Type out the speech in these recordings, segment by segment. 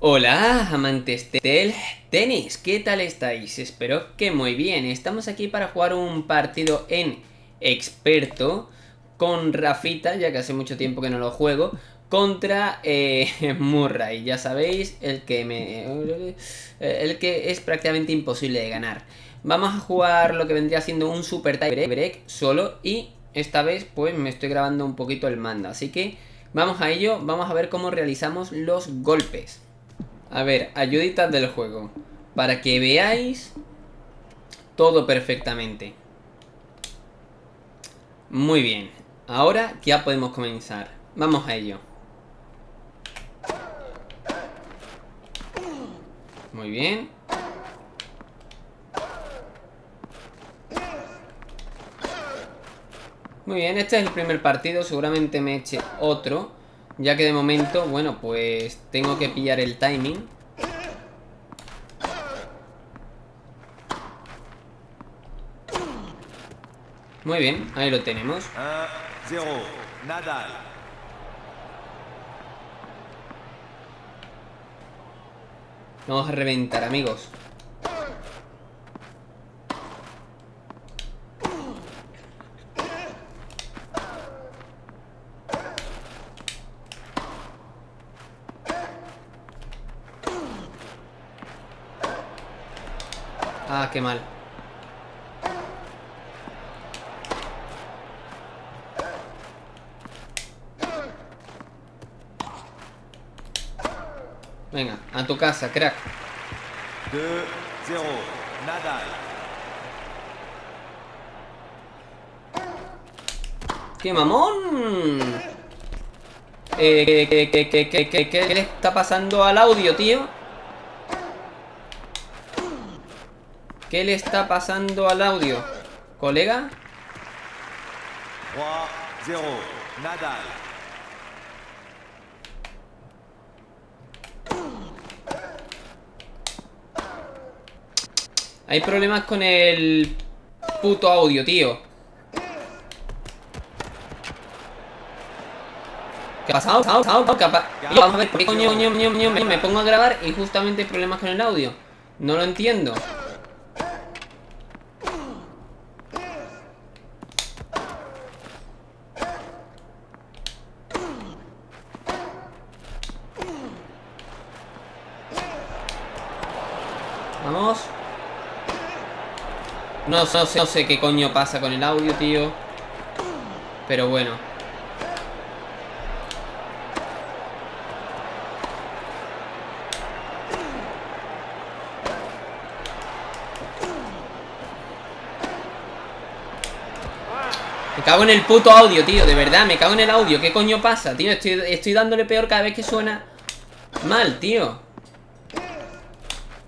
Hola, amantes del tenis, ¿qué tal estáis? Espero que muy bien. Estamos aquí para jugar un partido en experto con Rafita, ya que hace mucho tiempo que no lo juego, contra eh, Murray. Ya sabéis, el que me, el que es prácticamente imposible de ganar. Vamos a jugar lo que vendría siendo un super tie break solo y esta vez pues me estoy grabando un poquito el mando, así que vamos a ello, vamos a ver cómo realizamos los golpes. A ver, ayuditas del juego. Para que veáis todo perfectamente. Muy bien. Ahora ya podemos comenzar. Vamos a ello. Muy bien. Muy bien, este es el primer partido. Seguramente me eche otro. Ya que de momento, bueno, pues tengo que pillar el timing. Muy bien, ahí lo tenemos. Vamos a reventar, amigos. Ah, qué mal. Venga, a tu casa, crack. 2-0, Nadal. ¡Qué mamón! Eh, ¿qué, qué, qué, qué, qué, qué le está pasando al audio, tío? ¿Qué le está pasando al audio? ¿Colega? 3-0, Nadal. Hay problemas con el puto audio, tío. ¿Qué ha pasado? ¿Qué ha pasado? Vamos a ver, ¿por coño, me pongo a grabar y justamente hay problemas con el audio? No lo entiendo. Vamos. No, sé qué coño pasa con el audio, tío. Pero bueno. Me cago en el puto audio, tío, de verdad, me cago en el audio ¿Qué coño pasa, tío? Estoy, estoy dándole peor cada vez que suena mal, tío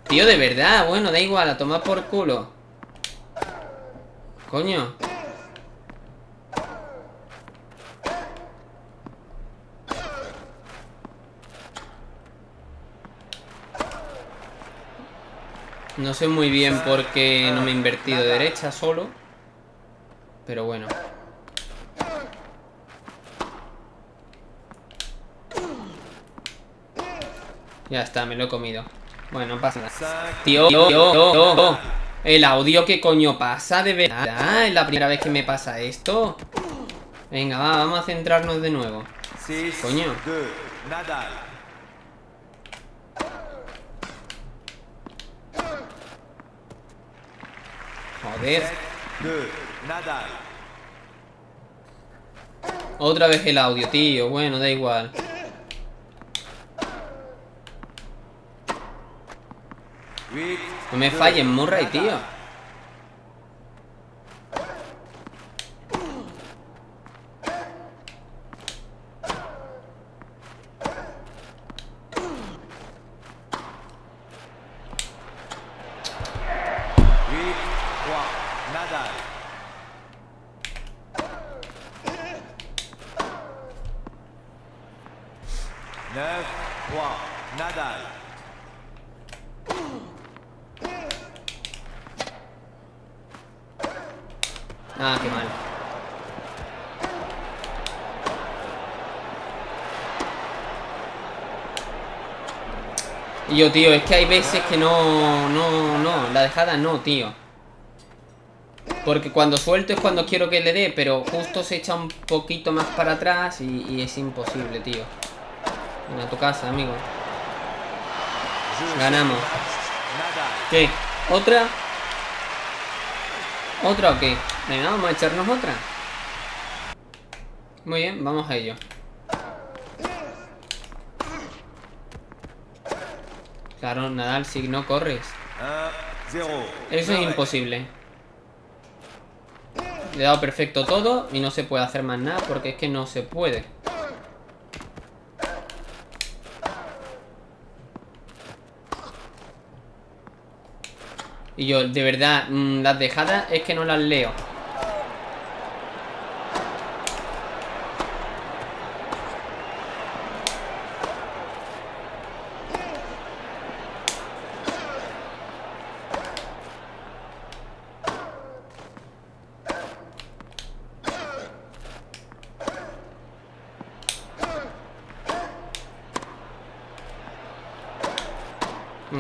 Tío, de verdad, bueno, da igual, a tomar por culo Coño. No sé muy bien por qué no me he invertido derecha solo Pero bueno. Ya está, me lo he comido. Bueno, no pasa nada. Tío, tío, tío, El audio, ¿qué coño pasa? De verdad, es la primera vez que me pasa esto. Venga, va, vamos a centrarnos de nuevo. Coño. Joder. Otra vez el audio, tío. Bueno, da igual. No me fallen, Murray, tío. Nadal. Ah, qué mal. Y yo, tío, es que hay veces que no, no, no, la dejada no, tío. Porque cuando suelto es cuando quiero que le dé, pero justo se echa un poquito más para atrás y, es imposible, tío. Ven a tu casa, amigo. Ganamos. ¿Qué? ¿Otra? ¿Otra o? Venga, vamos a echarnos otra. Muy bien, vamos a ello. Claro, Nadal, si no corres. Eso es imposible. Le he dado perfecto todo y no se puede hacer más nada porque es que no se puede. Y yo, de verdad, mm, las dejadas es que no las leo.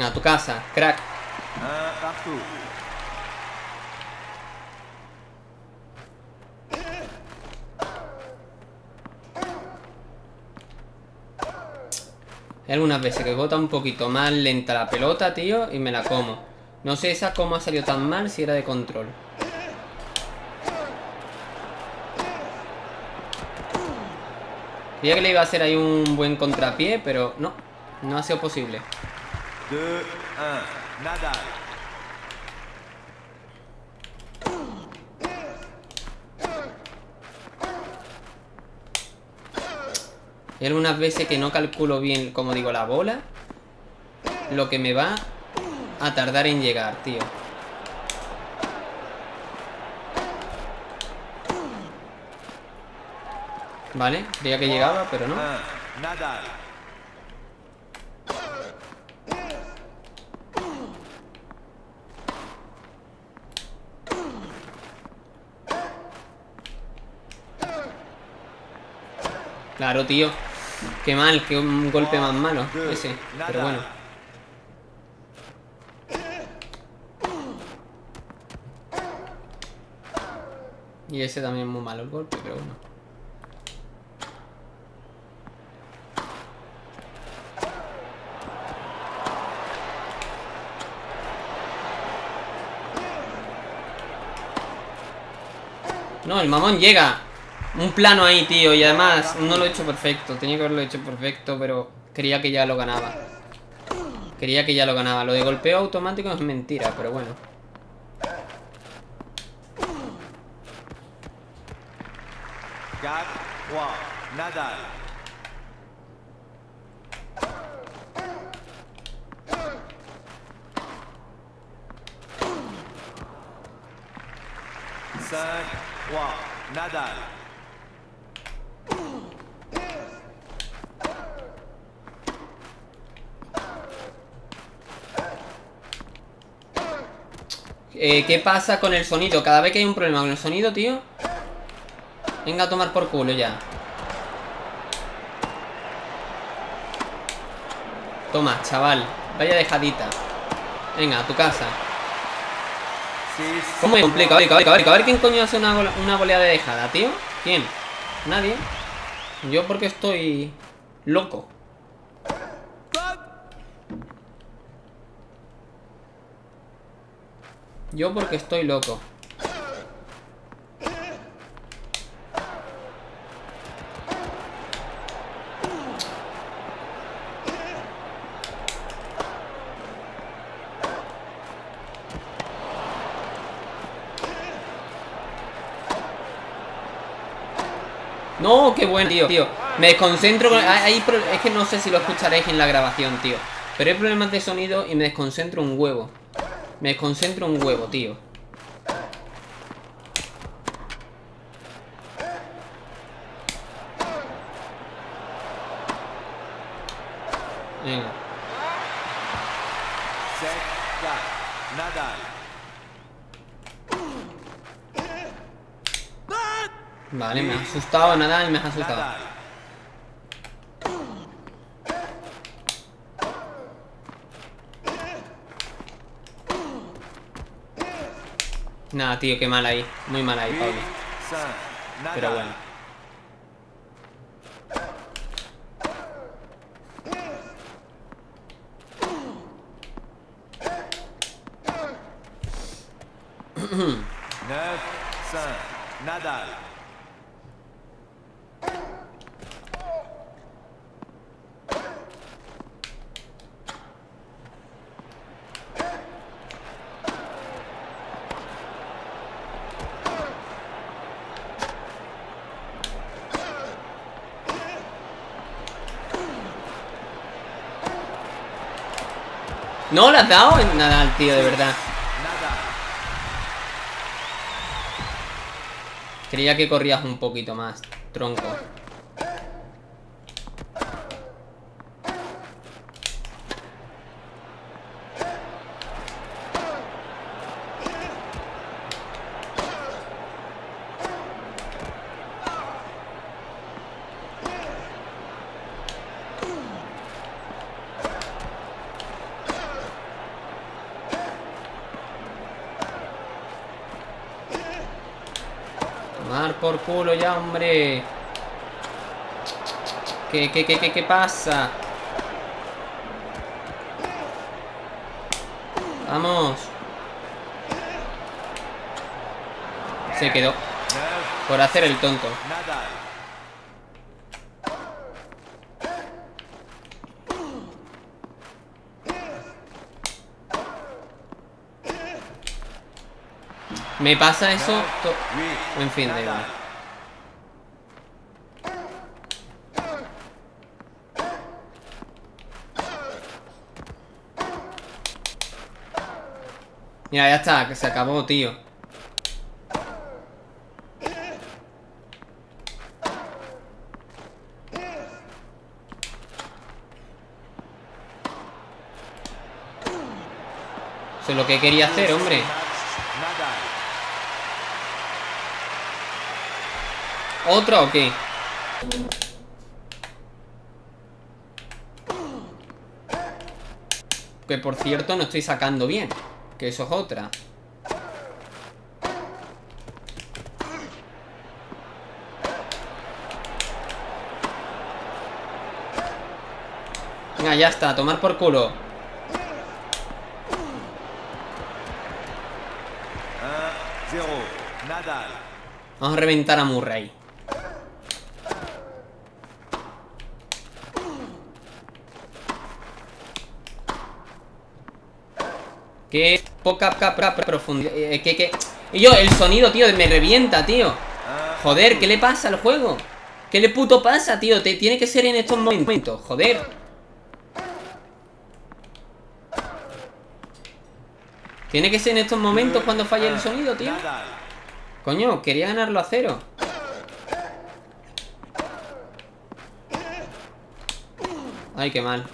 a tu casa, crack. Hay algunas veces que bota un poquito más lenta la pelota, tío, y me la como. No sé esa cómo ha salido tan mal si era de control. Creía que le iba a hacer ahí un buen contrapié, pero no, no ha sido posible. 2, 1, Nadal. Hay algunas veces que no calculo bien, como digo, la bola. Lo que me va a tardar en llegar, tío. Vale, creía que llegaba, pero no. Claro, tío. Qué mal, qué un golpe más malo ese. Pero bueno. Y ese también muy malo el golpe, pero bueno. No, el mamón llega. Un plano ahí, tío. Y además no lo he hecho perfecto. Tenía que haberlo hecho perfecto, pero quería que ya lo ganaba. Quería que ya lo ganaba. Lo de golpeo automático es mentira, pero bueno. Nadal. Nadal. Eh, ¿Qué pasa con el sonido? Cada vez que hay un problema con el sonido, tío Venga a tomar por culo ya. Toma, chaval Vaya dejadita. Venga, a tu casa. ¿Cómo me complica? A ver, a ver, a ver, quién coño hace una, una goleada de dejada, tío. ¿Quién? Nadie. Yo porque estoy loco Yo porque estoy loco. No, qué bueno, tío, tío. Me desconcentro con... Es que no sé si lo escucharéis en la grabación, tío. Pero hay problemas de sonido y me desconcentro un huevo. Me concentro un huevo, tío. Venga. Vale, me ha asustado Nadal, me ha asustado. Nada, tío, qué mal ahí. Muy mal ahí, Pablo. Pero bueno. No, le has dado en Nadal, tío, de verdad. Creía que corrías un poquito más, tronco. Tomar por culo ya, hombre. ¿Qué, qué, qué, qué, qué pasa? Vamos. Se quedó. Por hacer el tonto. Me pasa eso... En fin, da igual. Mira, ya está, que se acabó, tío. Eso es lo que quería hacer, hombre. Nadal. ¿Otra o qué? Que por cierto no estoy sacando bien. Que eso es otra. Venga, ya está, tomar por culo. 1-0. Nadal. Vamos a reventar a Murray. Qué poca profundidad. Eh, que, que... Y yo, el sonido, tío, me revienta, tío. 1. Joder, ¿qué le pasa al juego? ¿Qué le puto pasa, tío? Te tiene que ser en estos momentos, joder. Tiene que ser en estos momentos cuando falle el sonido, tío. Coño, quería ganarlo a cero. Ay, qué mal.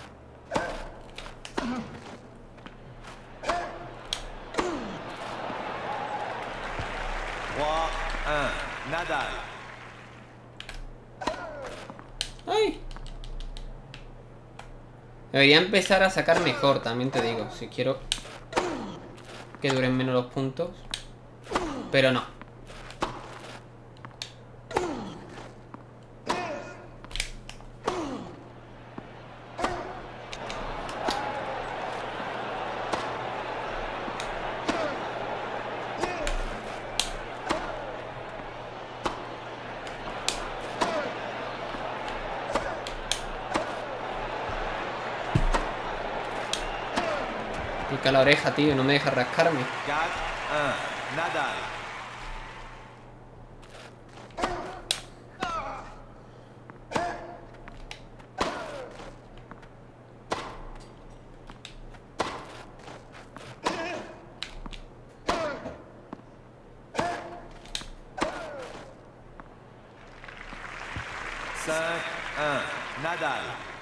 Ay. Debería empezar a sacar mejor, también te digo. Si quiero que duren menos los puntos. Pero no. Pica la oreja, tío, no me deja rascarme. 4, 1. Nadal. Cinq, un. Nadal.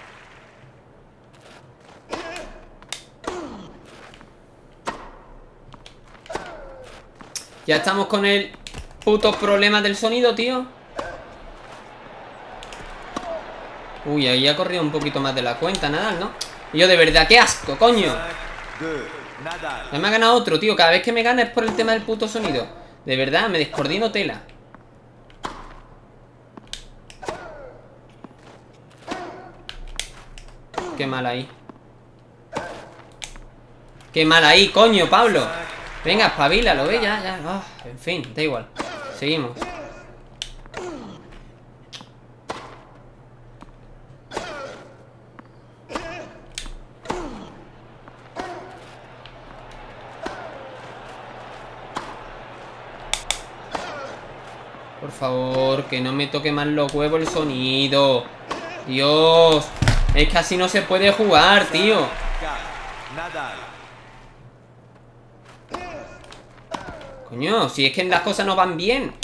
Ya estamos con el puto problema del sonido, tío. Uy, ahí ha corrido un poquito más de la cuenta, Nadal, ¿no? Yo de verdad, qué asco, coño. 5, 2. Nadal. Ya me ha ganado otro, tío. Cada vez que me gana es por el tema del puto sonido. De verdad, me descoordino tela. Qué mal ahí. Qué mal ahí, coño, Pablo. Venga, espabila, lo ve ya, ya. Ah, en fin, da igual. Seguimos. Por favor, que no me toque más los huevos el sonido. Dios. Es que así no se puede jugar, tío. 4. Nadal. Coño, si es que las cosas no van bien.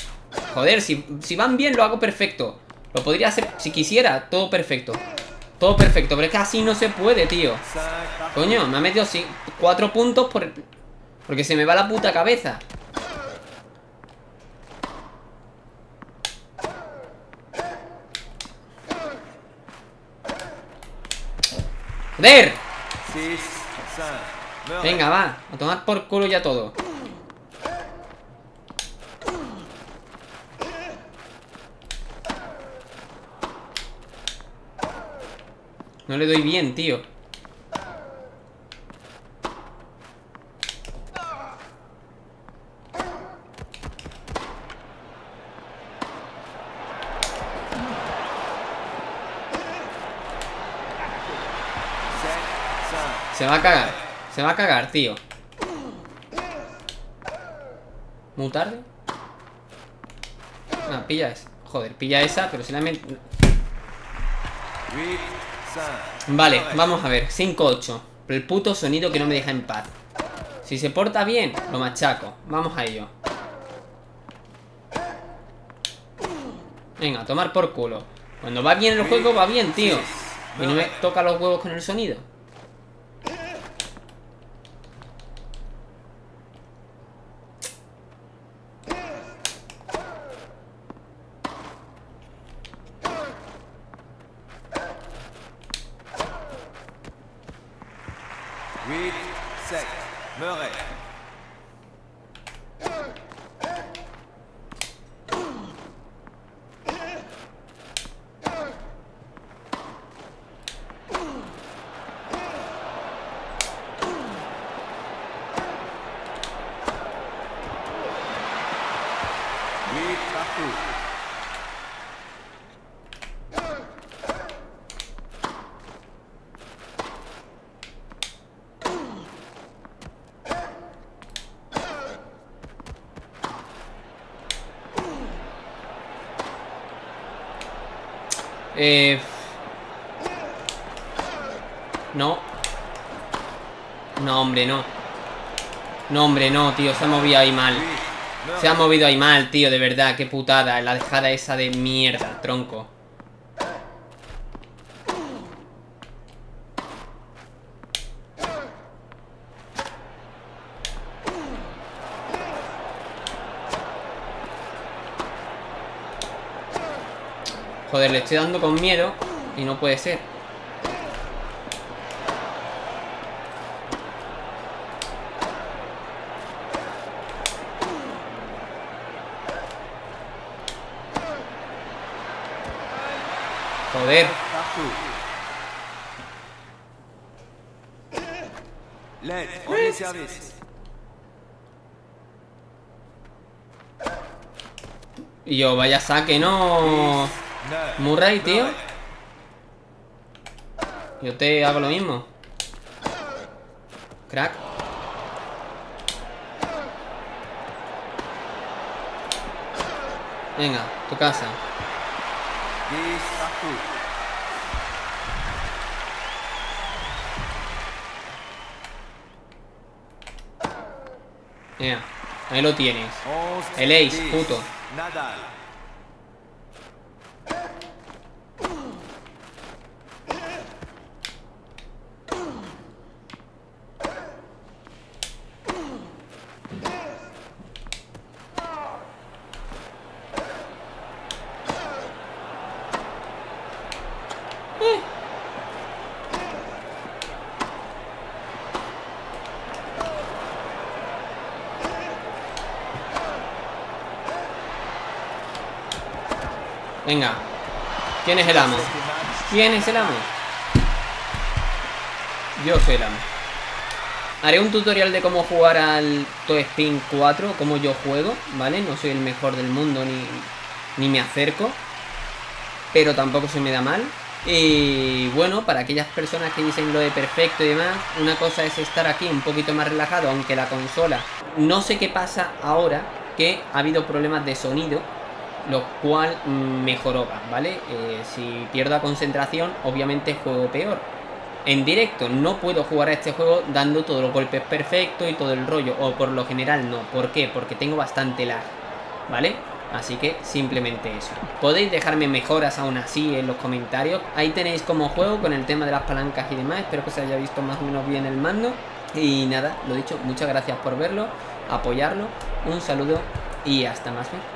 Joder, si, si van bien lo hago perfecto. Lo podría hacer, si quisiera, todo perfecto. Todo perfecto, pero es que así no se puede, tío. 5. Coño, me ha metido cuatro puntos por... Porque se me va la puta cabeza. ¡Joder! 6. 5. Murray. Venga, va, a tomar por culo ya todo. No le doy bien, tío. Se va a cagar. Se va a cagar, tío. Muy tarde. Ah, pilla esa. Joder, pilla esa, pero si la met- 8. 5. Vale, vamos a ver. 5-8. El puto sonido que no me deja en paz. Si se porta bien, lo machaco. Vamos a ello. Venga, a tomar por culo. Cuando va bien el juego, va bien, tío. Y no me toca los huevos con el sonido. Huit, sept. Murray. Huit partout. Eh... No. No, hombre, no. No, hombre, no, tío. Se ha movido ahí mal. Se ha movido ahí mal, tío. De verdad, qué putada. La dejada esa de mierda, tronco. Joder, le estoy dando con miedo y no puede ser. Joder. Y yo, vaya saque, no. Murray, tío. Murray. Yo te hago lo mismo. Crack. Venga, tu casa. Venga, ahí lo tienes. El ace, puto. Venga. ¿Quién es el amo? ¿Quién es el amo? Yo soy el amo. Haré un tutorial de cómo jugar al Toe Spin 4, cómo yo juego, ¿vale? No soy el mejor del mundo ni, ni me acerco, pero tampoco se me da mal. Y bueno, para aquellas personas que dicen lo de perfecto y demás, una cosa es estar aquí un poquito más relajado, aunque la consola, no sé qué pasa ahora, que ha habido problemas de sonido, lo cual mejoró, ¿vale? Eh, si pierdo concentración, obviamente juego peor. En directo no puedo jugar a este juego dando todos los golpes perfectos y todo el rollo, o por lo general no. ¿Por qué? Porque tengo bastante lag, ¿vale? Así que simplemente eso. Podéis dejarme mejoras aún así en los comentarios. Ahí tenéis como juego con el tema de las palancas y demás. Espero que se haya visto más o menos bien el mando. Y nada, lo dicho, muchas gracias por verlo, apoyarlo. Un saludo y hasta más ver.